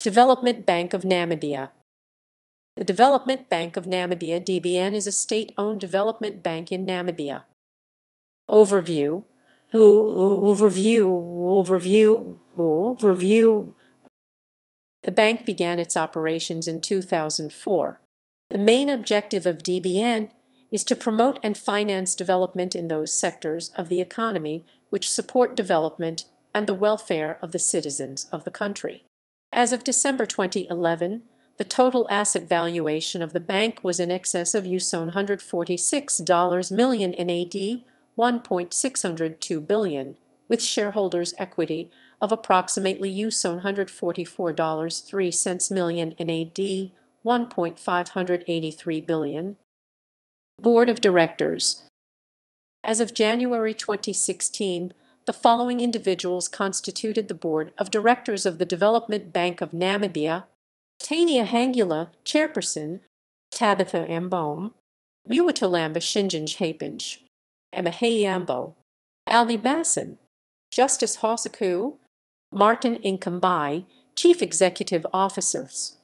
Development Bank of Namibia The Development Bank of Namibia (DBN) is a state-owned development bank in Namibia. Overview Overview Overview Overview The bank began its operations in 2004. The main objective of DBN is to promote and finance development in those sectors of the economy which support development and the welfare of the citizens of the country. As of December 2011, the total asset valuation of the bank was in excess of US $146 million NAD 1.602 billion, with shareholders' equity of approximately US $144.03 million NAD 1.583 billion. Board of Directors As of January 2016, the following individuals constituted the board of directors of the Development Bank of Namibia: Tania Hangula, chairperson; Tabitha Mboum, Muatalamba Shinjinj Emma Hayambo, Ali Basson, Justice Hosaku, Martin Inkumbi, chief executive officers.